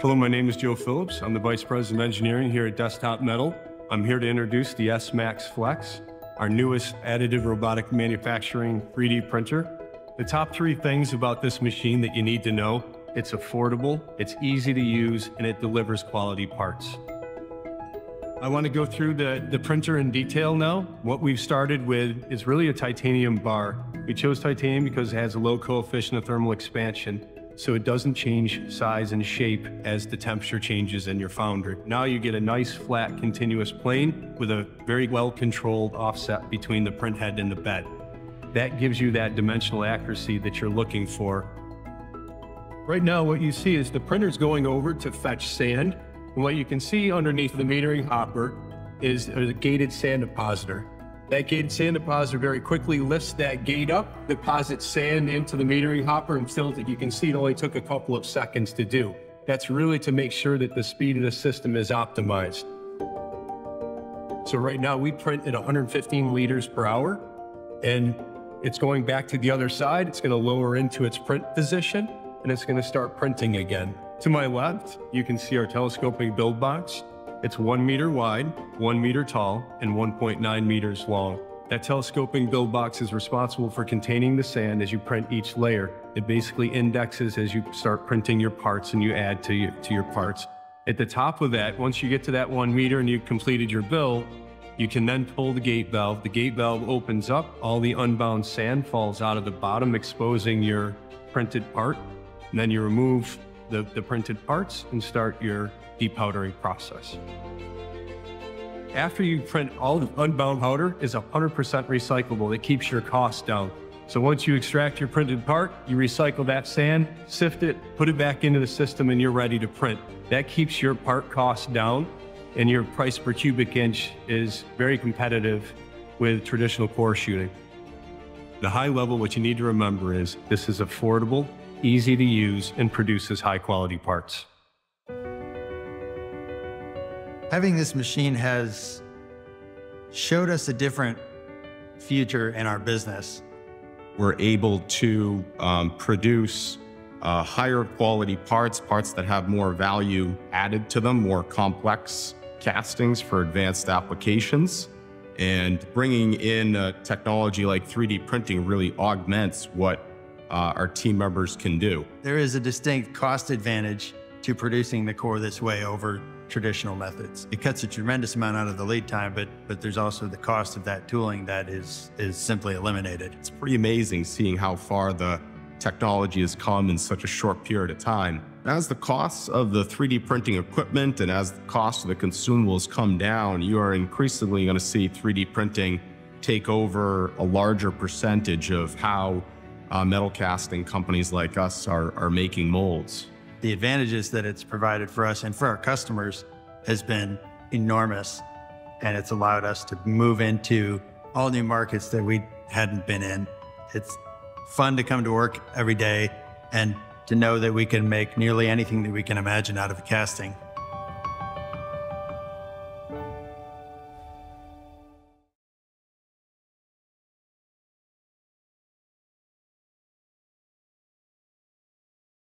Hello, my name is Joe Phillips. I'm the Vice President of Engineering here at Desktop Metal. I'm here to introduce the S-Max Flex, our newest additive robotic manufacturing 3D printer. The top three things about this machine that you need to know, it's affordable, it's easy to use, and it delivers quality parts. I want to go through the, the printer in detail now. What we've started with is really a titanium bar. We chose titanium because it has a low coefficient of thermal expansion, so it doesn't change size and shape as the temperature changes in your foundry. Now you get a nice flat continuous plane with a very well controlled offset between the print head and the bed. That gives you that dimensional accuracy that you're looking for. Right now what you see is the printer's going over to fetch sand and what you can see underneath the metering hopper is a gated sand depositor. That gated sand depositor very quickly lifts that gate up, deposits sand into the metering hopper and fills it. You can see it only took a couple of seconds to do. That's really to make sure that the speed of the system is optimized. So right now we print at 115 liters per hour and it's going back to the other side. It's going to lower into its print position and it's going to start printing again. To my left, you can see our telescoping build box. It's one meter wide, one meter tall, and 1.9 meters long. That telescoping build box is responsible for containing the sand as you print each layer. It basically indexes as you start printing your parts and you add to your, to your parts. At the top of that, once you get to that one meter and you've completed your build, you can then pull the gate valve. The gate valve opens up, all the unbound sand falls out of the bottom, exposing your printed part. And then you remove the, the printed parts and start your depowdering process. After you print all the unbound powder is 100% recyclable. It keeps your costs down. So once you extract your printed part, you recycle that sand, sift it, put it back into the system, and you're ready to print. That keeps your part cost down, and your price per cubic inch is very competitive with traditional core shooting. The high level, what you need to remember is this is affordable, easy to use, and produces high quality parts. Having this machine has showed us a different future in our business. We're able to um, produce uh, higher quality parts, parts that have more value added to them, more complex castings for advanced applications. And bringing in uh, technology like 3D printing really augments what uh, our team members can do. There is a distinct cost advantage to producing the core this way over traditional methods. It cuts a tremendous amount out of the lead time, but but there's also the cost of that tooling that is is simply eliminated. It's pretty amazing seeing how far the technology has come in such a short period of time. As the costs of the 3D printing equipment and as the cost of the consumables come down, you are increasingly going to see 3D printing take over a larger percentage of how uh, metal casting companies like us are, are making molds. The advantages that it's provided for us and for our customers has been enormous. And it's allowed us to move into all new markets that we hadn't been in. It's fun to come to work every day and to know that we can make nearly anything that we can imagine out of casting.